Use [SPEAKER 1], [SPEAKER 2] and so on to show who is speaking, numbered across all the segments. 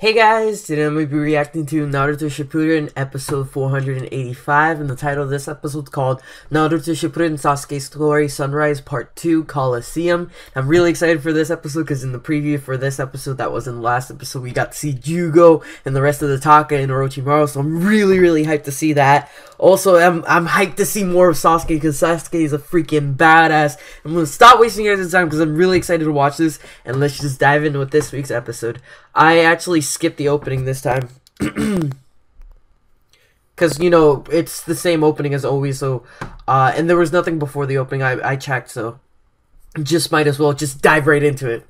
[SPEAKER 1] Hey guys, today I'm going to be reacting to Naruto Shippuden episode 485 and the title of this episode is called Naruto Shippuden Sasuke's Story Sunrise Part 2 Coliseum. I'm really excited for this episode because in the preview for this episode that was in the last episode we got to see Jugo and the rest of the Taka and Orochimaru so I'm really really hyped to see that. Also, I'm, I'm hyped to see more of Sasuke because Sasuke is a freaking badass. I'm going to stop wasting your time because I'm really excited to watch this and let's just dive into with this week's episode. I actually skipped the opening this time. Because, you know, it's the same opening as always, so, uh, and there was nothing before the opening, I, I checked, so, just might as well just dive right into it.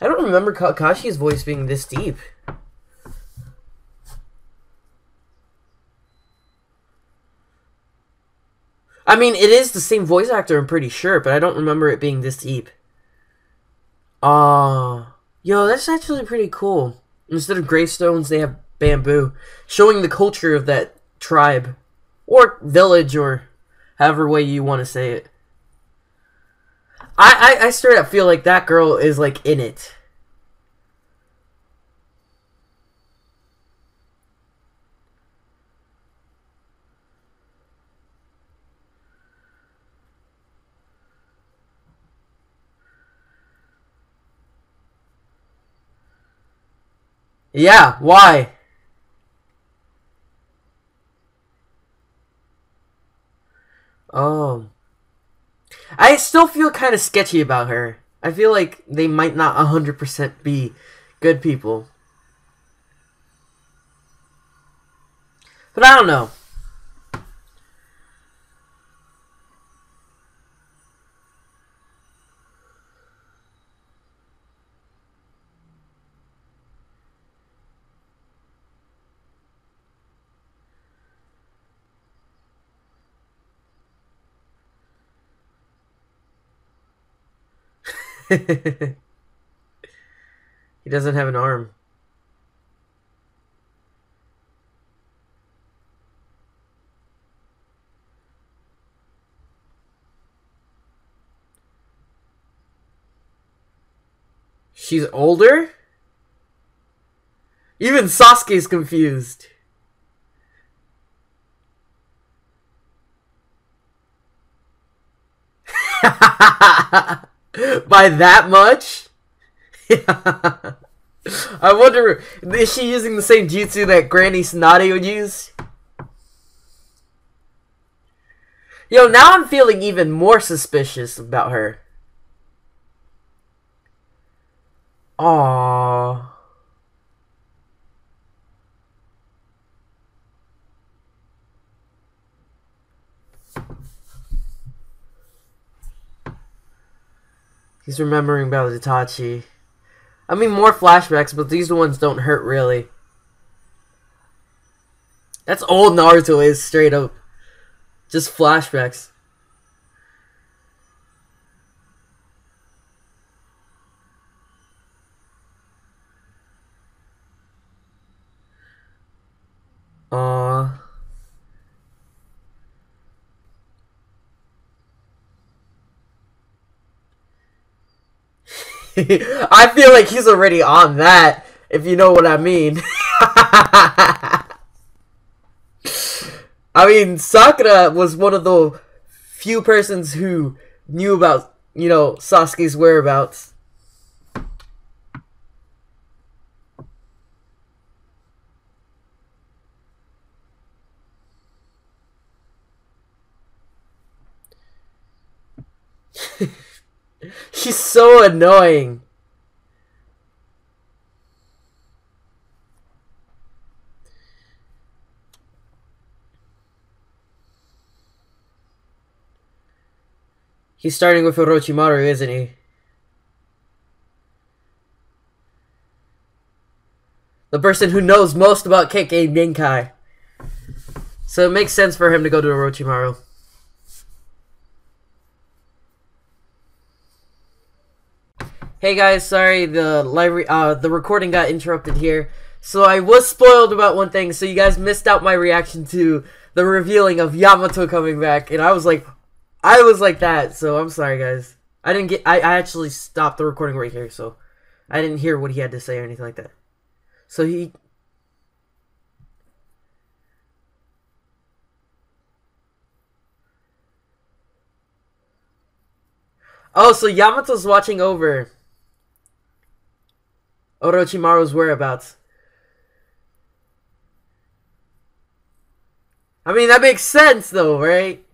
[SPEAKER 1] I don't remember Kakashi's voice being this deep. I mean, it is the same voice actor, I'm pretty sure, but I don't remember it being this deep. Ah, yo, that's actually pretty cool. Instead of gravestones, they have bamboo, showing the culture of that tribe, or village, or however way you want to say it. I, I, I straight up feel like that girl is like in it. Yeah, why? Oh. I still feel kind of sketchy about her. I feel like they might not 100% be good people. But I don't know. he doesn't have an arm. She's older? Even Sasuke's confused. By that much? I wonder, is she using the same jutsu that Granny Tsunade would use? Yo, now I'm feeling even more suspicious about her. Aww. He's remembering about Itachi. I mean, more flashbacks, but these ones don't hurt really. That's old Naruto is straight up. Just flashbacks. Aww. I feel like he's already on that, if you know what I mean. I mean, Sakura was one of the few persons who knew about, you know, Sasuke's whereabouts. She's so annoying. He's starting with Orochimaru, isn't he? The person who knows most about Kekkei Genkai. So it makes sense for him to go to Orochimaru. Hey guys, sorry the live uh the recording got interrupted here. So I was spoiled about one thing, so you guys missed out my reaction to the revealing of Yamato coming back, and I was like I was like that, so I'm sorry guys. I didn't get. I, I actually stopped the recording right here, so I didn't hear what he had to say or anything like that. So he. Oh, so Yamato's watching over Orochimaru's whereabouts. I mean, that makes sense, though, right?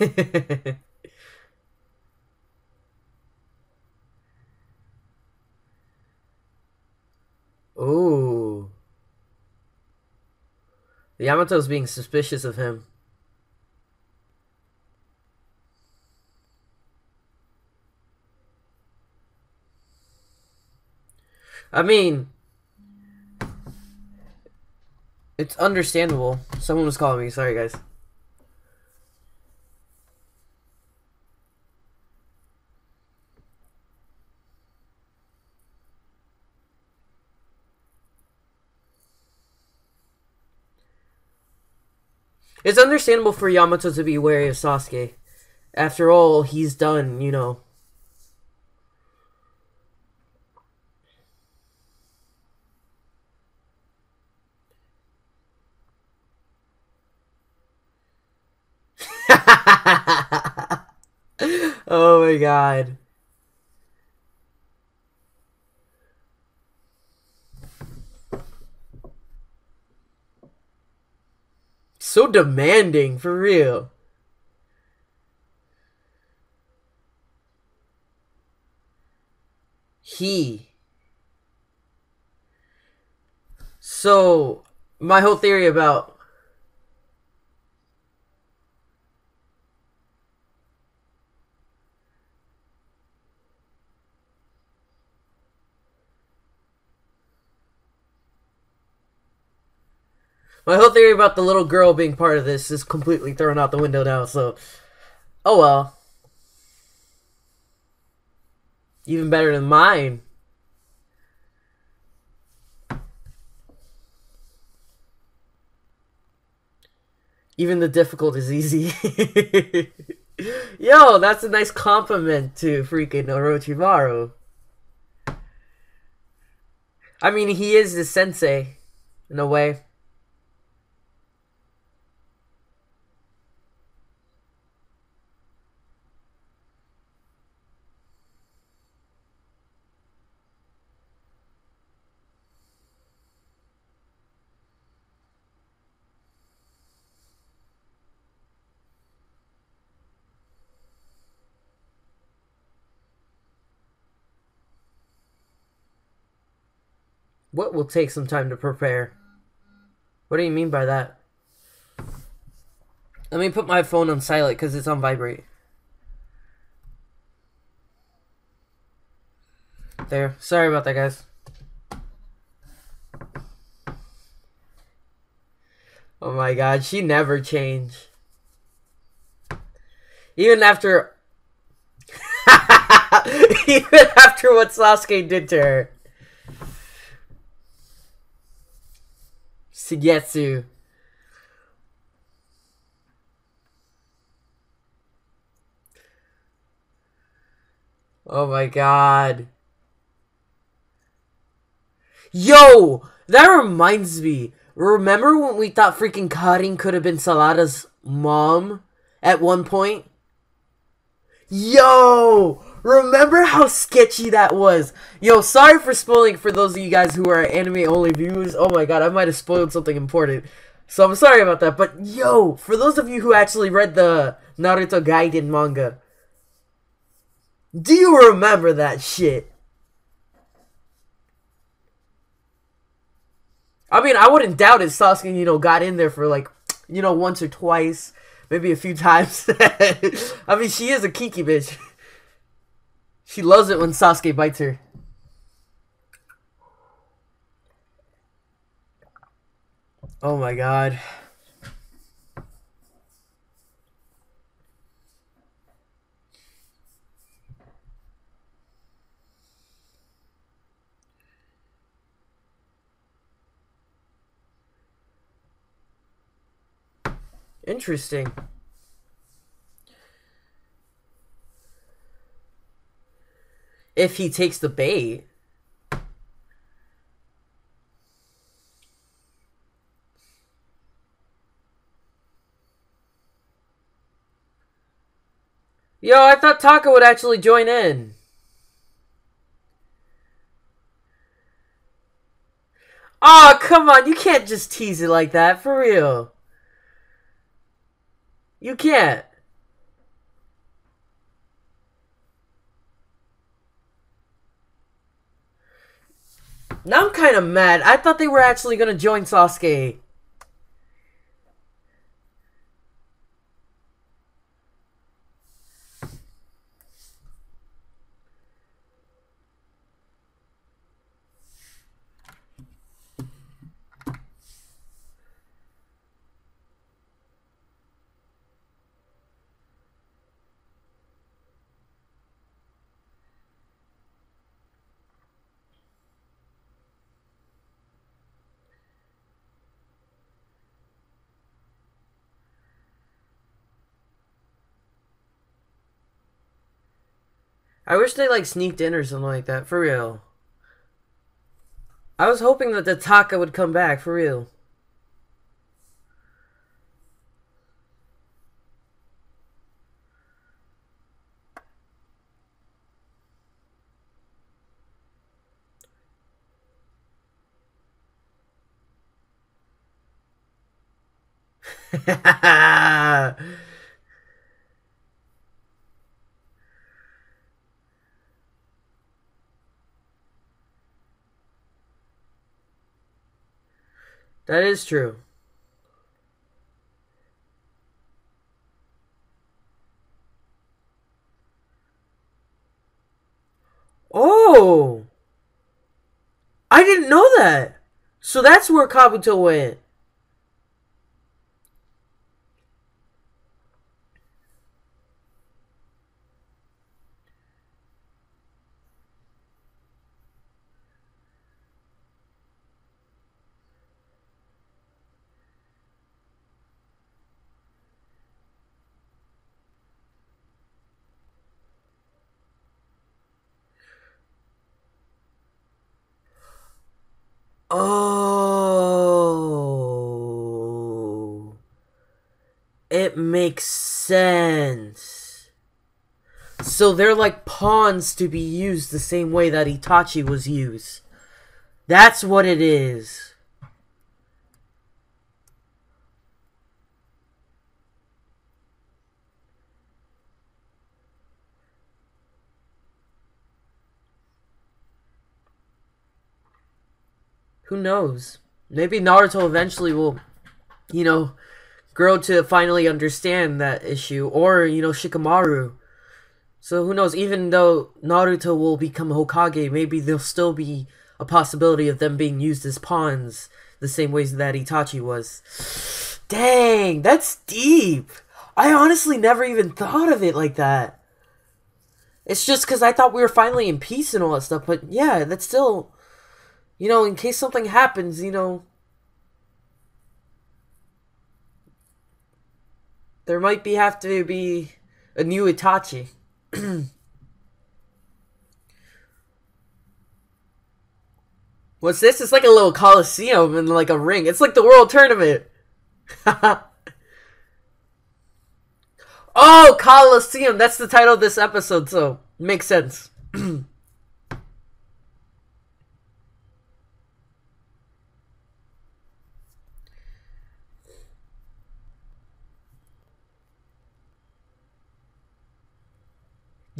[SPEAKER 1] Ooh. The Yamato's being suspicious of him. I mean, it's understandable. Someone was calling me. Sorry, guys. It's understandable for Yamato to be wary of Sasuke. After all, he's done, you know. oh my god. So demanding, for real. He. So, my whole theory about My whole theory about the little girl being part of this is completely thrown out the window now, so. Oh well. Even better than mine. Even the difficult is easy. Yo, that's a nice compliment to freaking Orochimaru. I mean, he is the sensei, in a way. What will take some time to prepare? What do you mean by that? Let me put my phone on silent because it's on vibrate. There. Sorry about that, guys. Oh my god, she never changed. Even after... Even after what Sasuke did to her. Suigetsu. Oh my god. Yo! That reminds me. Remember when we thought freaking Karin could have been Sarada's mom at one point? Yo! Remember how sketchy that was? Yo, sorry for spoiling for those of you guys who are anime only viewers. Oh my god, I might have spoiled something important. So I'm sorry about that. But yo, for those of you who actually read the Naruto Gaiden manga, do you remember that shit? I mean, I wouldn't doubt it. Sasuke, you know, got in there for like, you know, once or twice, maybe a few times. I mean, she is a kinky bitch. She loves it when Sasuke bites her. Oh my god. Interesting. If he takes the bait. Yo, I thought Taka would actually join in. Oh, come on. You can't just tease it like that. For real. You can't. Now I'm kind of mad. I thought they were actually going to join Sasuke. I wish they like sneaked in or something like that, for real. I was hoping that the Taka would come back, for real. That is true. Oh! I didn't know that! So that's where Kabuto went. Oh. It makes sense. So they're like pawns to be used the same way that Itachi was used. That's what it is. Who knows? Maybe Naruto eventually will, you know, grow to finally understand that issue. Or, you know, Shikamaru. So who knows? Even though Naruto will become Hokage, maybe there'll still be a possibility of them being used as pawns the same ways that Itachi was. Dang, that's deep. I honestly never even thought of it like that. It's just because I thought we were finally in peace and all that stuff, but yeah, that's still you know, in case something happens, you know, there might be have to be a new Itachi. What's this? It's like a little coliseum and like a ring. It's like the world tournament. oh, coliseum. That's the title of this episode, so makes sense.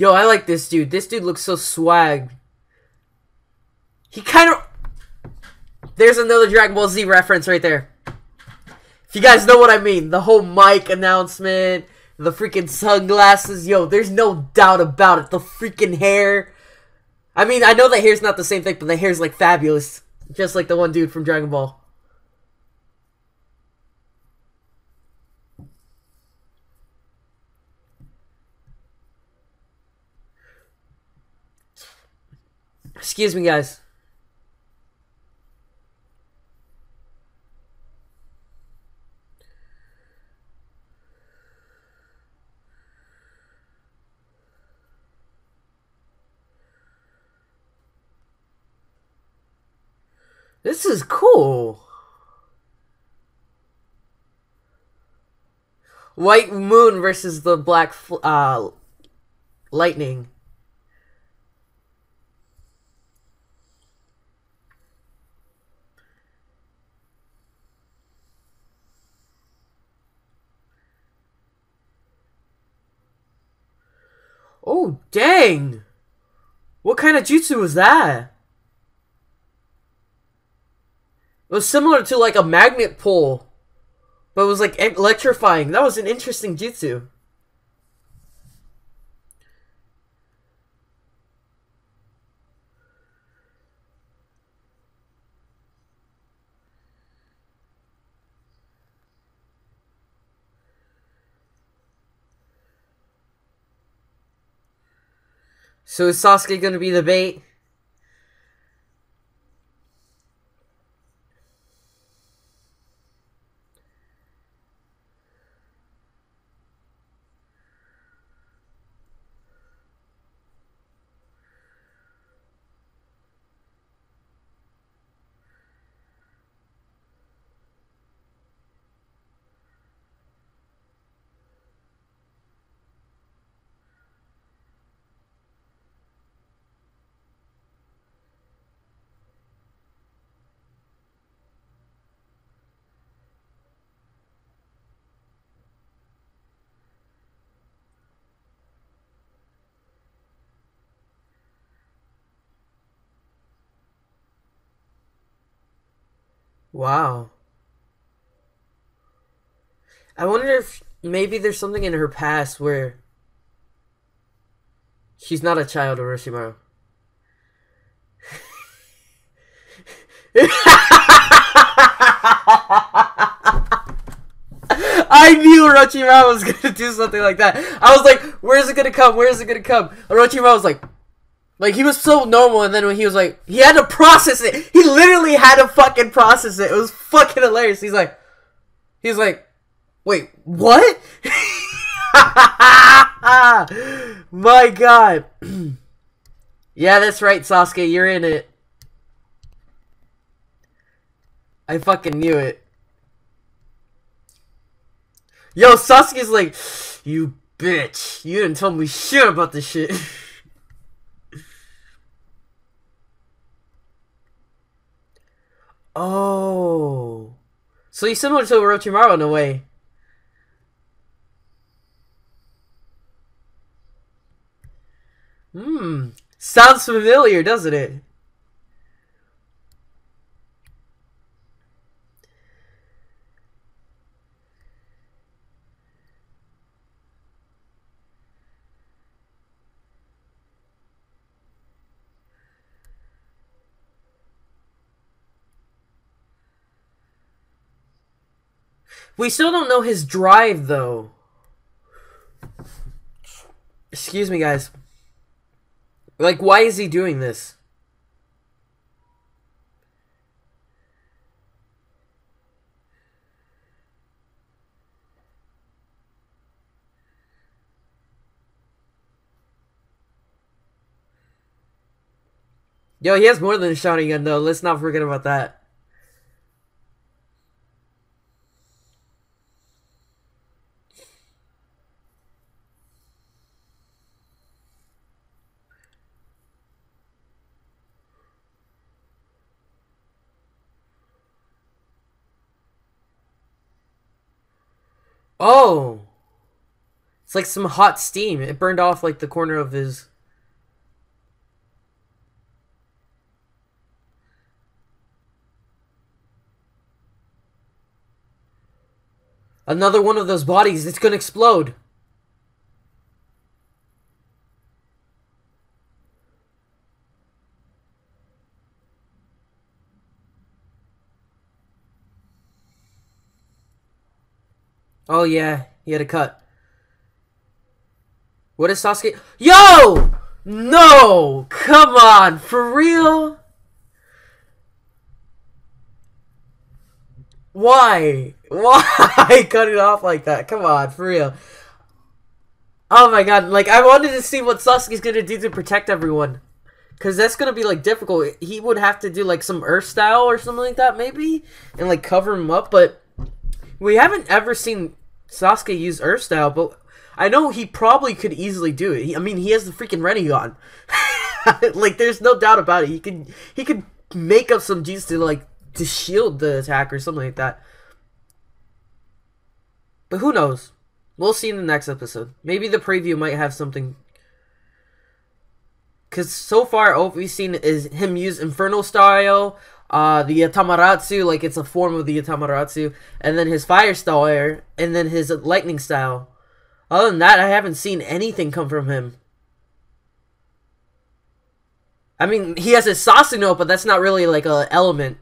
[SPEAKER 1] Yo, I like this dude. This dude looks so swag. He kind of... There's another Dragon Ball Z reference right there. If you guys know what I mean. The whole mic announcement, the freaking sunglasses. Yo, there's no doubt about it. The freaking hair. I mean, I know the hair's not the same thing, but the hair's like fabulous. Just like the one dude from Dragon Ball. Excuse me, guys. This is cool. White Moon versus the Black uh, Lightning. Oh, dang! What kind of jutsu was that? It was similar to like a magnet pull, but it was like electrifying. That was an interesting jutsu. So is Sasuke gonna be the bait? Wow. I wonder if maybe there's something in her past where she's not a child of Orochimaru. I knew Orochimaru was gonna do something like that. I was like, where's it gonna come? Where's it gonna come? Orochimaru was like, like he was so normal, and then when he was like, he had to process it. He literally had to fucking process it. It was fucking hilarious. He's like, he's like, wait, what? My God. yeah, that's right, Sasuke. You're in it. I fucking knew it. Yo, Sasuke's like, you bitch. You didn't tell me shit about this shit. Oh. So he's similar to Orochimaru in a way. Hmm. Sounds familiar, doesn't it? We still don't know his drive, though. Excuse me, guys. Like, why is he doing this? Yo, he has more than a Sharingan, though. Let's not forget about that. Oh! It's like some hot steam. It burned off like the corner of his... Another one of those bodies. It's gonna explode. Oh yeah, he had a cut. What is Sasuke? Yo! No! Come on, for real? Why? Why cut it off like that? Come on, for real. Oh my god, like I wanted to see what Sasuke's gonna do to protect everyone. Because that's gonna be like difficult. He would have to do like some Earth style or something like that, maybe, and like cover him up. But we haven't ever seen Sasuke use Earth style. But I know he probably could easily do it. He, I mean, he has the freaking Rinnegan. like, there's no doubt about it. He could he could make up some juice to like to shield the attack or something like that. But who knows? We'll see in the next episode. Maybe the preview might have something. Because so far, all we've seen is him use Infernal style, uh, the Yatamaratsu, like it's a form of the Yatamaratsu, and then his Fire style, and then his Lightning style. Other than that, I haven't seen anything come from him. I mean, he has his Susanoo, but that's not really like a element.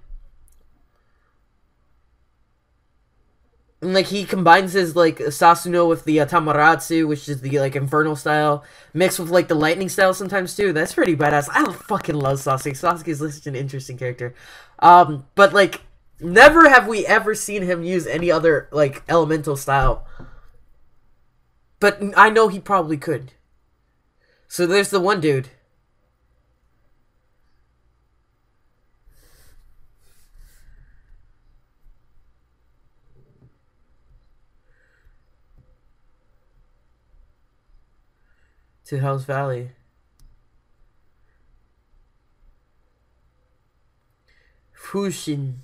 [SPEAKER 1] And, like he combines his like Susanoo with the uh, Tamaratsu, which is the like infernal style, mixed with like the lightning style sometimes too. That's pretty badass. I fucking love Sasuke. Sasuke is such an interesting character. Um, but like never have we ever seen him use any other like elemental style. But I know he probably could. So there's the one dude. To Hell's Valley. Fushin.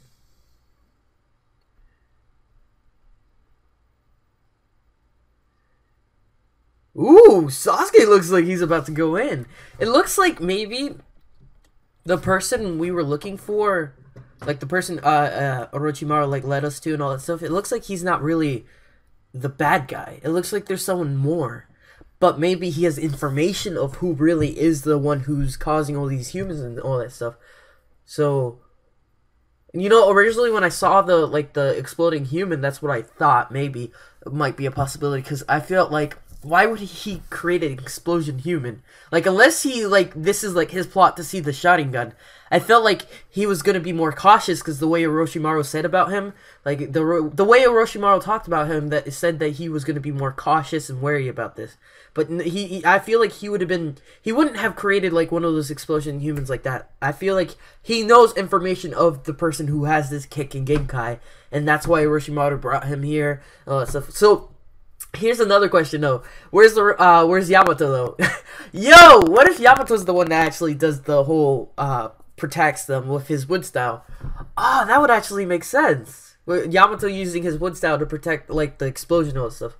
[SPEAKER 1] Ooh, Sasuke looks like he's about to go in. It looks like maybe the person we were looking for, like the person uh, uh Orochimaru like led us to and all that stuff. It looks like he's not really the bad guy. It looks like there's someone more but maybe he has information of who really is the one who's causing all these humans and all that stuff. So, you know, originally when I saw the like the exploding human, that's what I thought maybe might be a possibility because I felt like why would he create an explosion human? Like unless he like this is like his plot to see the Sharingan. I felt like he was gonna be more cautious because the way Orochimaru said about him, like the the way Orochimaru talked about him, that said that he was gonna be more cautious and wary about this. But he, he I feel like he would have been, he wouldn't have created like one of those explosion humans like that. I feel like he knows information of the person who has this Kekkei Genkai, and that's why Orochimaru brought him here, all that stuff. So Here's another question though. Where's the uh where's Yamato though? Yo, what if Yamato's the one that actually does the whole uh protects them with his wood style? Oh, that would actually make sense. Yamato using his wood style to protect like the explosion and stuff.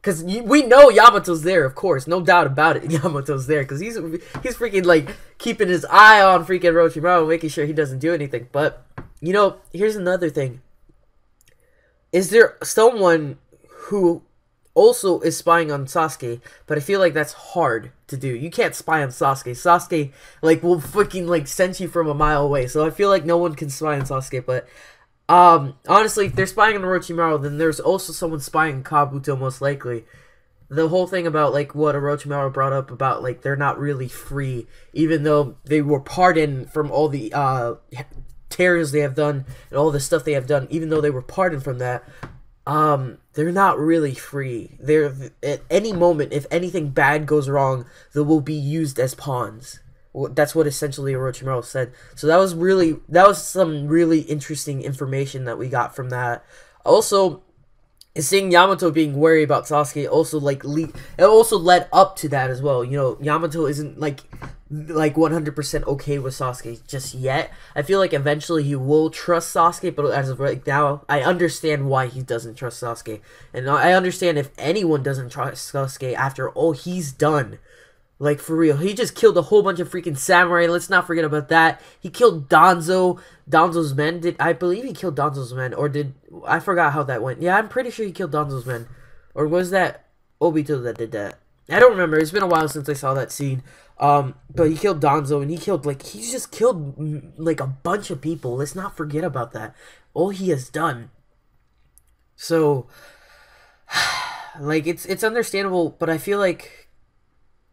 [SPEAKER 1] Cause we know Yamato's there, of course, no doubt about it. Yamato's there, cause he's he's freaking like keeping his eye on freaking Orochimaru, making sure he doesn't do anything. But you know, here's another thing: is there someone who also is spying on Sasuke, but I feel like that's hard to do. You can't spy on Sasuke. Sasuke like will freaking like sense you from a mile away. So I feel like no one can spy on Sasuke, but um honestly, if they're spying on Orochimaru, then there's also someone spying on Kabuto most likely. The whole thing about like what Orochimaru brought up about like they're not really free, even though they were pardoned from all the uh terrors they have done and all the stuff they have done, even though they were pardoned from that um, they're not really free. They're at any moment, if anything bad goes wrong, they will be used as pawns. That's what essentially Orochimaru said. So that was really that was some really interesting information that we got from that. Also, seeing Yamato being worried about Sasuke also like le- it also led up to that as well. You know, Yamato isn't like like 100% okay with Sasuke just yet. I feel like eventually he will trust Sasuke, but as of right now, I understand why he doesn't trust Sasuke. And I understand if anyone doesn't trust Sasuke after all he's done. Like, for real. He just killed a whole bunch of freaking samurai. Let's not forget about that. He killed Danzo, Danzo's men. Did I believe he killed Danzo's men? Or did... I forgot how that went. Yeah, I'm pretty sure he killed Danzo's men. Or was that Obito that did that? I don't remember. It's been a while since I saw that scene. Um, but he killed Danzo, and he killed like he's just killed like a bunch of people. Let's not forget about that. All he has done. So, like it's it's understandable, but I feel like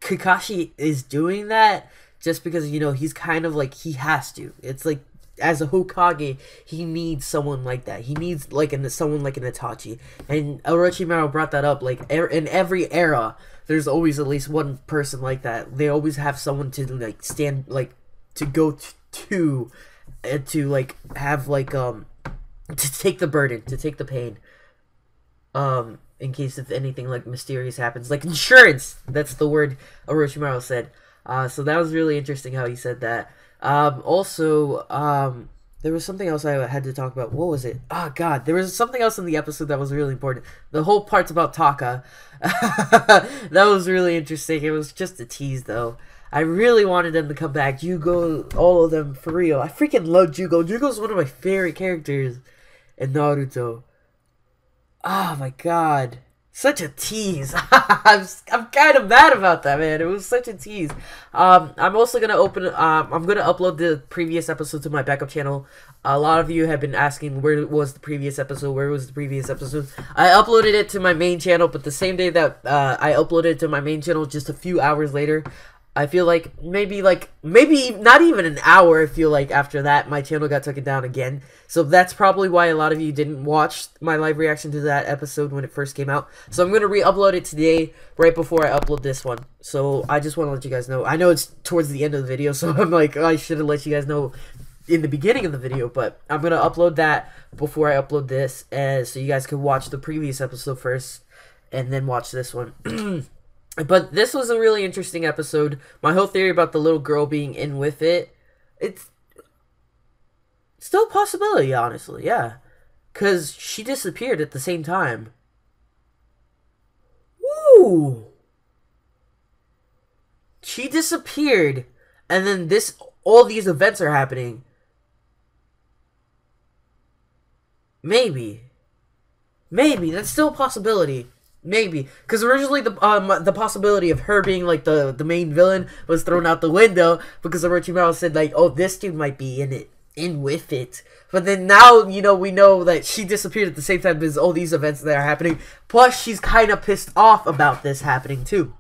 [SPEAKER 1] Kakashi is doing that just because you know he's kind of like he has to. It's like as a Hokage, he needs someone like that. He needs like an someone like an Itachi. And Orochimaru brought that up. Like er, in every era, there's always at least one person like that. They always have someone to like stand like to go t- to and to like have like um to take the burden, to take the pain. Um, in case if anything like mysterious happens, like insurance. That's the word Orochimaru said. Uh, so that was really interesting how he said that. Um, also, um, there was something else I had to talk about. What was it? Oh God, there was something else in the episode that was really important. The whole part's about Taka. that was really interesting. It was just a tease, though. I really wanted them to come back. Jugo, all of them for real. I freaking love Jugo. Jugo's one of my favorite characters in Naruto. Oh my god such a tease. I'm, I'm kind of mad about that, man. It was such a tease. Um, I'm also gonna open. Um, I'm gonna upload the previous episode to my backup channel. A lot of you have been asking where was the previous episode. Where was the previous episode? I uploaded it to my main channel, but the same day that uh, I uploaded it to my main channel, just a few hours later, I feel like maybe like maybe not even an hour. I feel like after that my channel got taken down again. So that's probably why a lot of you didn't watch my live reaction to that episode when it first came out. So I'm gonna re-upload it today, right before I upload this one. So I just want to let you guys know. I know it's towards the end of the video, so I'm like I should have let you guys know in the beginning of the video, but I'm gonna upload that before I upload this, and so you guys can watch the previous episode first, and then watch this one. But this was a really interesting episode. My whole theory about the little girl being in with it, it's still a possibility, honestly, yeah. Because she disappeared at the same time. Woo! She disappeared, and then this, all these events are happening. Maybe. Maybe. That's still a possibility. Maybe. Because originally the um the possibility of her being like the the main villain was thrown out the window because the Orochimaru said like oh this dude might be in it in with it. But then now you know we know that she disappeared at the same time as all these events that are happening. Plus she's kind of pissed off about this happening too.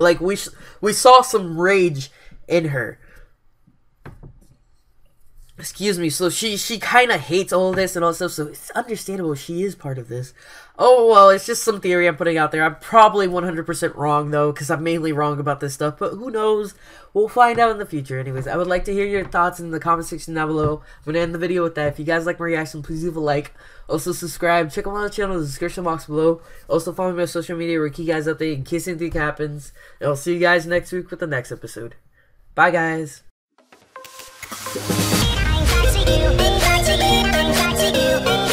[SPEAKER 1] Like we we saw some rage in her excuse me so she she kind of hates all this and all stuff so it's understandable she is part of this. Oh well it's just some theory i'm putting out there. I'm probably 100% wrong though because i'm mainly wrong about this stuff but who knows? We'll find out in the future. Anyways i would like to hear your thoughts in the comment section down below. I'm gonna end the video with that. If you guys like my reaction please leave a like. Also subscribe. Check out my channel in the description box below. Also follow me on social media where keep guys updated in case anything happens. And i'll see you guys next week with the next episode. Bye guys you, I'm back to you, I'm back to you.